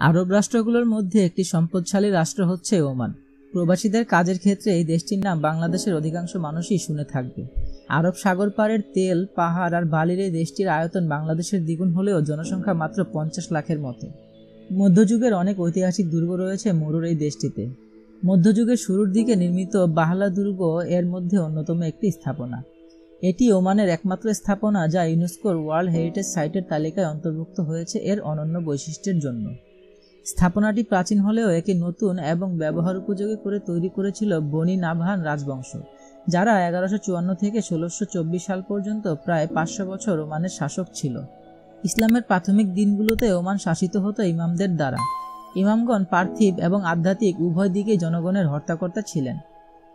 আরব রাষ্ট্রগুলোর মধ্যে একটি সম্পদশালী রাষ্ট্র হচ্ছে ওমান। প্রবাসীদের কাজের ক্ষেত্রে এই দেশটির নাম বাংলাদেশের অধিকাংশ মানুষই শুনে থাকবে। আরব সাগর পাড়ের তেল, পাহাড় আর বালির এই দেশটির আয়তন বাংলাদেশের দ্বিগুণ হলেও জনসংখ্যা মাত্র পঞ্চাশ লাখের মতো। মধ্যযুগের অনেক ঐতিহাসিক দুর্গ রয়েছে মরুর এই দেশটিতে। মধ্যযুগের শুরুর দিকে নির্মিত বাহলা দুর্গ এর মধ্যে অন্যতম একটি স্থাপনা। এটি ওমানের একমাত্র স্থাপনা যা ইউনেস্কোর ওয়ার্ল্ড হেরিটেজ সাইটের তালিকায় অন্তর্ভুক্ত হয়েছে এর অনন্য বৈশিষ্ট্যের জন্য। স্থাপনাটি প্রাচীন হলেও একে নতুন এবং ব্যবহার উপযোগী করে তৈরি করেছিল বনি নাভান রাজবংশ, যারা এগারোশো চুয়ান্ন থেকে ষোলোশো চব্বিশ সাল পর্যন্ত প্রায় পাঁচশো বছর ওমানের শাসক ছিল। ইসলামের প্রাথমিক দিনগুলোতে ওমান শাসিত হতো ইমামদের দ্বারা। ইমামগণ পার্থিব এবং আধ্যাত্মিক উভয় দিকেই জনগণের হর্তাকর্তা ছিলেন।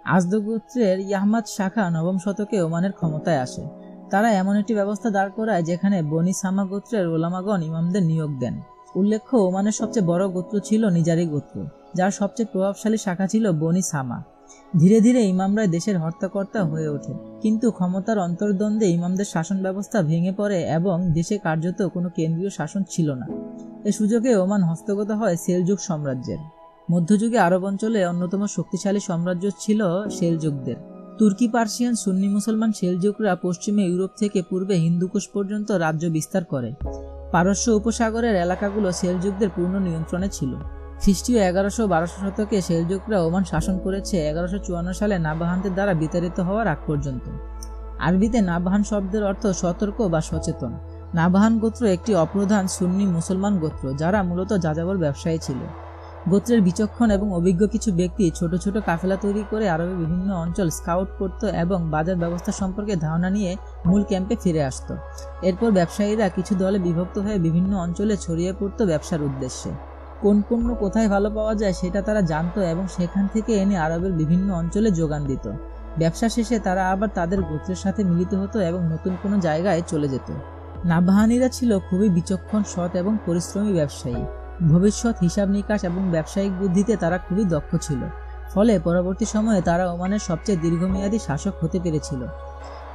আজদ গোত্রের ইয়াহমাদ শাখা নবম শতকে ওমানের ক্ষমতায় আসে। তারা এমন একটি ব্যবস্থা দাঁড় করায় যেখানে বনি সামা গোত্রের ওলামাগণ ইমামদের নিয়োগ দেন। উল্লেখ্য, ওমানের সবচেয়ে বড় গোত্র ছিল নিজারি গোত্র, যার সবচেয়ে প্রভাবশালী শাখা ছিল বনি সামা। ধীরে ধীরে ইমামরা দেশের হর্তাকর্তা হয়ে ওঠে। কিন্তু ক্ষমতার অন্তর্দ্বন্দ্বে ইমামদের শাসন ব্যবস্থা ভেঙে পড়ে এবং দেশে কার্যত কোনো কেন্দ্রীয় শাসন ছিল না। এ সুযোগে ওমান হস্তগত হয় সেলযুগ সাম্রাজ্যের। মধ্যযুগে আরব অঞ্চলে অন্যতম শক্তিশালী সাম্রাজ্য ছিল সেলযুগদের তুর্কি, পার্সিয়ান, সুন্নি মুসলমান সেলযুগরা পশ্চিমে ইউরোপ থেকে পূর্বে হিন্দুকুশ পর্যন্ত রাজ্য বিস্তার করে। পারস্য উপসাগরের এলাকাগুলো সেলযুগদের পূর্ণ নিয়ন্ত্রণে ছিল। খ্রিস্টীয় এগারোশো বারোশো শতকে সেলযুগরা ওমান শাসন করেছে এগারোশো চুয়ান্ন সালে নাবাহানদের দ্বারা বিতাড়িত হওয়ার আগ পর্যন্ত। আরবিতে নাবাহান শব্দের অর্থ সতর্ক বা সচেতন। নাবাহান গোত্র একটি অপ্রধান সুন্নি মুসলমান গোত্র যারা মূলত যাযাবর ব্যবসায়ী ছিল। গোত্রের বিচক্ষণ এবং অভিজ্ঞ কিছু ব্যক্তি ছোট ছোট কাফেলা তৈরি করে আরবের বিভিন্ন অঞ্চল স্কাউট করত এবং বাজার ব্যবস্থা সম্পর্কে ধারণা নিয়ে মূল ক্যাম্পে ফিরে আসত। এরপর ব্যবসায়ীরা কিছু দলে বিভক্ত হয়ে বিভিন্ন অঞ্চলে ছড়িয়ে পড়ত ব্যবসার উদ্দেশ্যে। কোন পণ্য কোথায় ভালো পাওয়া যায় সেটা তারা জানতো এবং সেখান থেকে এনে আরবের বিভিন্ন অঞ্চলে যোগান দিত। ব্যবসা শেষে তারা আবার তাদের গোত্রের সাথে মিলিত হতো এবং নতুন কোনো জায়গায় চলে যেত। নাবাহানিরা ছিল খুবই বিচক্ষণ, সৎ এবং পরিশ্রমী ব্যবসায়ী। ভবিষ্যৎ হিসাব নিকাশ এবং ব্যবসায়িক বুদ্ধিতে তারা খুবই দক্ষ ছিল। ফলে পরবর্তী সময়ে তারা ওমানের সবচেয়ে দীর্ঘমেয়াদী শাসক হতে পেরেছিল।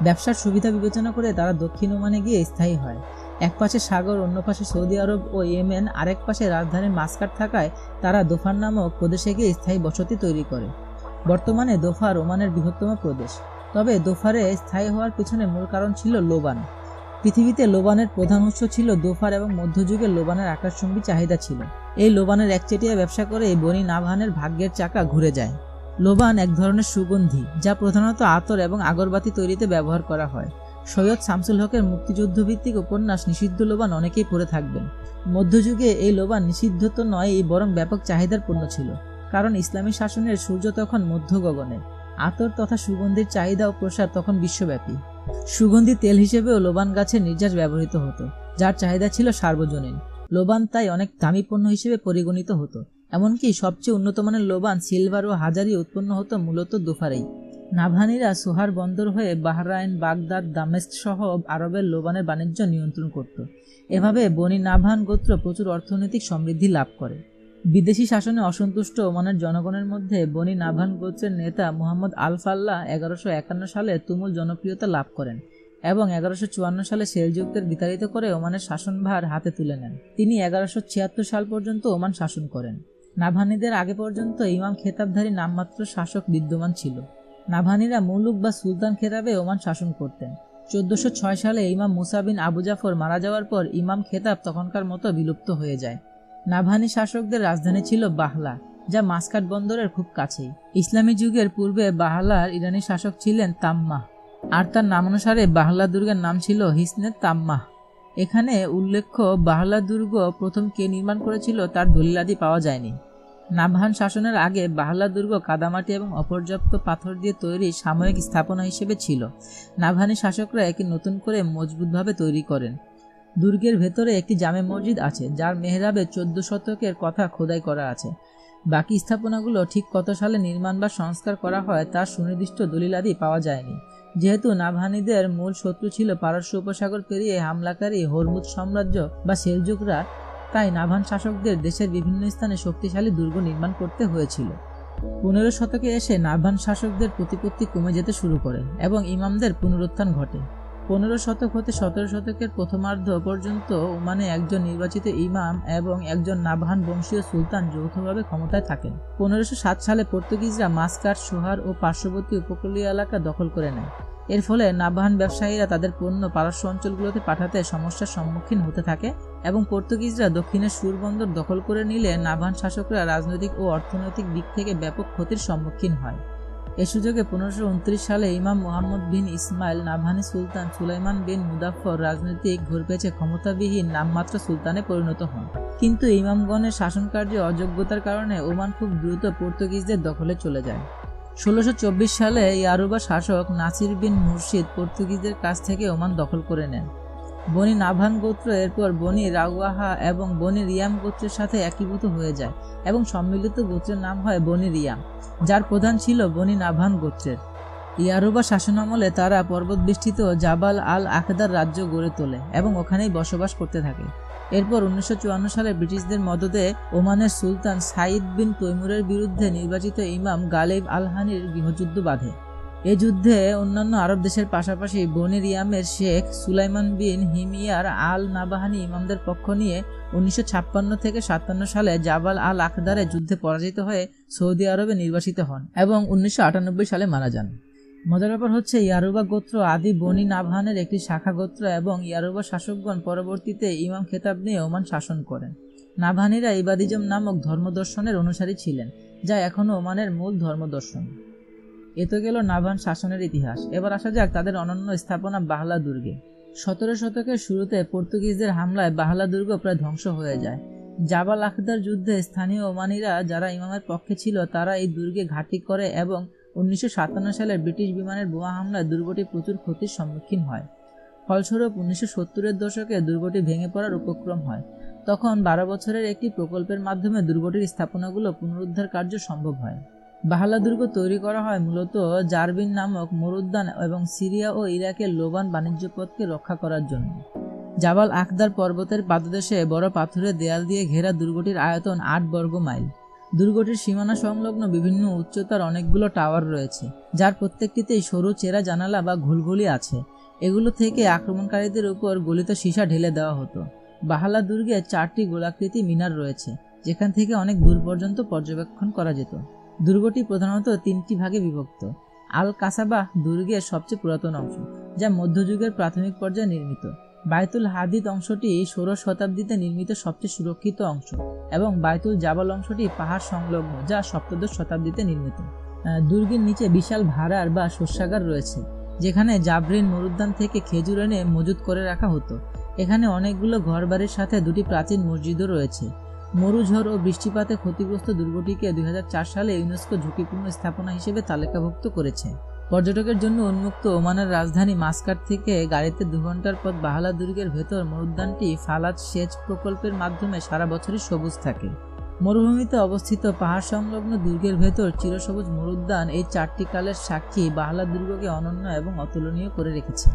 ব্যবসার সুবিধা বিবেচনা করে তারা দক্ষিণ ওমানে গিয়ে স্থায়ী হয়। এক পাশে সাগর, অন্য পাশে সৌদি আরব ও ইয়েমেন, আরেক পাশে রাজধানীর মাস্কাট থাকায় তারা দোফার নামক প্রদেশে গিয়ে স্থায়ী বসতি তৈরি করে। বর্তমানে দোফার ওমানের বৃহত্তম প্রদেশ। তবে দোফারে স্থায়ী হওয়ার পিছনে মূল কারণ ছিল লোবান। পৃথিবীতে লোবানের প্রধান উৎস ছিল দোফার এবং মধ্যযুগে লোবানের আকাশচুম্বী চাহিদা ছিল। এই লোবানের একচেটিয়া ব্যবসা করে এই বনি নাভানের ভাগ্যের চাকা ঘুরে যায়। লোবান এক ধরনের সুগন্ধি, যা প্রধানত আতর এবং আগরবাতি তৈরিতে ব্যবহার করা হয়। সৈয়দ শামসুল হকের মুক্তিযুদ্ধ ভিত্তিক উপন্যাস নিষিদ্ধ লোবান অনেকেই পড়ে থাকবেন। মধ্যযুগে এই লোবান নিষিদ্ধ তো নয় এই বরং ব্যাপক চাহিদার পণ্য ছিল। কারণ ইসলামী শাসনের সূর্য তখন মধ্য গগনে আতর তথা সুগন্ধির চাহিদা ও প্রসার তখন বিশ্বব্যাপী। সুগন্ধি তেল হিসেবেও লোবান গাছের নির্যাস ব্যবহৃত হতো, যার চাহিদা ছিল সার্বজনীন। লোবান তাই অনেক দামি পণ্য হিসেবে পরিগণিত হতো, এমনকি সবচেয়ে উন্নত মানের লোবান সিলভার ও হাজারি উৎপন্ন হতো মূলত দুফারেই। নাভানিরা সোহার বন্দর হয়ে বাহরাইন, বাগদাদ, দামেস্ক সহ আরবের লোবানের বাণিজ্য নিয়ন্ত্রণ করত। এভাবে বনি নাভান গোত্র প্রচুর অর্থনৈতিক সমৃদ্ধি লাভ করে। বিদেশি শাসনে অসন্তুষ্ট ওমানের জনগণের মধ্যে বনি নাভান গোত্রের নেতা মোহাম্মদ আলফাল্লাহ এগারোশো একান্ন সালে তুমুল জনপ্রিয়তা লাভ করেন এবং এগারোশো চুয়ান্ন সালে সেলযুগদের বিতাড়িত করে ওমানের শাসনভার হাতে তুলে নেন। তিনি এগারোশো ছিয়াত্তর সাল পর্যন্ত ওমান শাসন করেন। নাভানিদের আগে পর্যন্ত ইমাম খেতাবধারী নামমাত্র শাসক বিদ্যমান ছিল। নাভানিরা মুলুক বা সুলতান খেতাবে ওমান শাসন করতেন। চোদ্দশো ছয় সালে ইমাম মুসাবিন আবু জাফর মারা যাওয়ার পর ইমাম খেতাব তখনকার মতো বিলুপ্ত হয়ে যায়। নাভানি শাসকদের রাজধানী ছিল বাহলা, যা মাস্কাট বন্দরের খুব কাছেই। ইসলামী যুগের পূর্বে বাহলার ইরানি শাসক ছিলেন তাম্মাহ, আর তার নামানুসারে বাহলা দুর্গের নাম ছিল হিসনে তাম্মাহ। এখানে উল্লেখ্য, বাহলা দুর্গ প্রথম কে নির্মাণ করেছিল তার দলিলাদি পাওয়া যায়নি। নাভান শাসনের আগে বাহলা দুর্গ কাদামাটি এবং অপর্যাপ্ত পাথর দিয়ে তৈরি সাময়িক স্থাপনা হিসেবে ছিল। নাভানি শাসকরা একে নতুন করে মজবুতভাবে তৈরি করেন। দুর্গের ভেতরে একটি জামে মসজিদ আছে, যার মেহরাবে চোদ্দ শতকের কথা খোদাই করা আছে। বাকি স্থাপনাগুলো ঠিক কত সালে নির্মাণ বা সংস্কার করা হয় তার সুনির্দিষ্ট দলিলাদি পাওয়া যায়নি। যেহেতু নাভানিদের মূল শত্রু ছিল পারস্য উপসাগর পেরিয়ে হামলাকারী হরমুদ সাম্রাজ্য বা সেলযুগরা তাই নাভান শাসকদের দেশের বিভিন্ন স্থানে শক্তিশালী দুর্গ নির্মাণ করতে হয়েছিল। পনেরো শতকে এসে নাভান শাসকদের প্রতিপত্তি কমে যেতে শুরু করে এবং ইমামদের পুনরুত্থান ঘটে। পনেরো শতক হতে সতেরো শতকের প্রথমার্ধ পর্যন্ত ওমানে একজন নির্বাচিত ইমাম এবং একজন নাবহান বংশীয় সুলতান যৌথভাবে ক্ষমতায় থাকেন। পনেরোশো সাত সালে পর্তুগিজরা মাস্কাট, সোহার ও পার্শ্ববর্তী উপকূলীয় এলাকা দখল করে নেয়। এর ফলে নাবহান ব্যবসায়ীরা তাদের পণ্য পারস্য অঞ্চলগুলোতে পাঠাতে সমস্যার সম্মুখীন হতে থাকে এবং পর্তুগিজরা দক্ষিণের সুরবন্দর দখল করে নিলে নাবহান শাসকরা রাজনৈতিক ও অর্থনৈতিক দিক থেকে ব্যাপক ক্ষতির সম্মুখীন হয়। এ সুযোগে পনেরোশো উনত্রিশ সালে ইমাম মোহাম্মদ বিন ইসমাইল নাভানি সুলতান সুলাইমান বিন মুদাফর রাজনৈতিক ঘুরপেছে ক্ষমতাবিহীন নামমাত্র সুলতানে পরিণত হন। কিন্তু ইমামগণের শাসনকার্যে অযোগ্যতার কারণে ওমান খুব দ্রুত পর্তুগিজদের দখলে চলে যায়। ষোলোশো চব্বিশ সালে ইয়ারুবা শাসক নাসির বিন মুর্শিদ পর্তুগিজদের কাছ থেকে ওমান দখল করে নেন। বনি নাভান গোত্র এরপর বনি রাগুয়াহা এবং বনি রিয়াম গোত্রের সাথে একীভূত হয়ে যায় এবং সম্মিলিত গোত্রের নাম হয় বনি রিয়াম, যার প্রধান ছিল বনি নাভান গোত্রের। ইয়ারুবা শাসনামলে তারা পর্বত বেষ্টিত জাবাল আল আখদার রাজ্য গড়ে তোলে এবং ওখানেই বসবাস করতে থাকে। এরপর উনিশশো চুয়ান্ন সালে ব্রিটিশদের মদদে ওমানের সুলতান সাইদ বিন তৈমুরের বিরুদ্ধে নির্বাচিত ইমাম গালেব আলহানির গৃহযুদ্ধ বাঁধে। এ যুদ্ধে অন্যান্য আরব দেশের পাশাপাশি বনির ইয়ামের Sheikh Sulaiman bin Himyar al Nabahani ইমামদের পক্ষ নিয়ে উনিশশো ছাপ্পান্ন থেকে সাতান্ন সালে জাবাল আল আখদারে যুদ্ধে পরাজিত হয়ে সৌদি আরবে নির্বাসিত হন এবং উনিশশো আটানব্বই সালে মারা যান। মজার ব্যাপার হচ্ছে, ইয়ারুবা গোত্র আদি বনি নাভানের একটি শাখা গোত্র এবং ইয়ারুবা শাসকগণ পরবর্তীতে ইমাম খেতাব নিয়ে ওমান শাসন করেন। নাভানিরা ইবাদিজম নামক ধর্মদর্শনের অনুসারী ছিলেন, যা এখনও ওমানের মূল ধর্মদর্শন। এ তো গেল নাভান শাসনের ইতিহাস। এবার আসা যাক তাদের অনন্য স্থাপনা বাহলা দুর্গে সতেরো শতকের শুরুতে পর্তুগিজদের হামলায় বাহলা দুর্গ প্রায় ধ্বংস হয়ে যায়। জাবাল আখদার যুদ্ধে স্থানীয় ওমানিরা যারা ইমামের পক্ষে ছিল, তারা এই দুর্গে ঘাঁটি করে এবং উনিশশো সাতান্ন সালে ব্রিটিশ বিমানের বোমা হামলায় দুর্গটি প্রচুর ক্ষতির সম্মুখীন হয়। ফলস্বরূপ, উনিশশো সত্তরের দশকে দুর্গটি ভেঙে পড়ার উপক্রম হয়। তখন বারো বছরের একটি প্রকল্পের মাধ্যমে দুর্গটির স্থাপনাগুলো পুনরুদ্ধার কার্য সম্ভব হয়। বাহালা দুর্গ তৈরি করা হয় মূলত জারবিন নামক মরুদ্যান এবং সিরিয়া ও ইরাকের লোবান বাণিজ্য পথকে রক্ষা করার জন্য। জাবাল আখদার পর্বতের পাদদেশে বড় পাথরের দেয়াল দিয়ে ঘেরা দুর্গটির আয়তন আট বর্গ মাইল। দুর্গটির সীমানা সংলগ্ন বিভিন্ন উচ্চতার অনেকগুলো টাওয়ার রয়েছে, যার প্রত্যেকটিতেই সরু চেরা জানালা বা ঘুলঘুলি আছে। এগুলো থেকে আক্রমণকারীদের উপর গলিত সীসা ঢেলে দেওয়া হতো। বাহালা দুর্গে চারটি গোলাকৃতি মিনার রয়েছে, যেখান থেকে অনেক দূর পর্যন্ত পর্যবেক্ষণ করা যেত। দুর্গটি প্রধানত তিনটি ভাগে বিভক্ত। আল কাসাবাহ দুর্গের সবচেয়ে পুরাতন অংশ, যা মধ্যযুগের প্রাথমিক পর্যায়ে নির্মিত। বায়তুল হাদিদ অংশটি ষোড়শ শতাব্দীতে নির্মিত সবচেয়ে সুরক্ষিত অংশ এবং বায়তুল জাবাল অংশটি পাহাড় সংলগ্ন, যা সপ্তদশ শতাব্দীতে নির্মিত। দুর্গের নিচে বিশাল ভাড়ার বা শস্যাগার রয়েছে, যেখানে জাবরিন মরুদ্যান থেকে খেজুর এনে মজুত করে রাখা হতো। এখানে অনেকগুলো ঘরবাড়ির সাথে দুটি প্রাচীন মসজিদও রয়েছে। মরুঝড় ও বৃষ্টিপাতে ক্ষতিগ্রস্ত দুর্গটিকে দুই সালে ইউনেস্কো ঝুঁকিপূর্ণ স্থাপনা হিসেবে তালিকাভুক্ত করেছে। পর্যটকের জন্য উন্মুক্ত ওমানের রাজধানী মাস্কাট থেকে গাড়িতে দু ঘণ্টার পথ বাহালা দুর্গের ভেতর মরুদ্যানটি ফালাদ সেচ প্রকল্পের মাধ্যমে সারা বছরই সবুজ থাকে। মরুভূমিতে অবস্থিত পাহাড় সংলগ্ন দুর্গের ভেতর চিরসবুজ মরুদ্যান এই চারটি কালের সাক্ষী বাহালা দুর্গকে অনন্য এবং অতুলনীয় করে রেখেছে।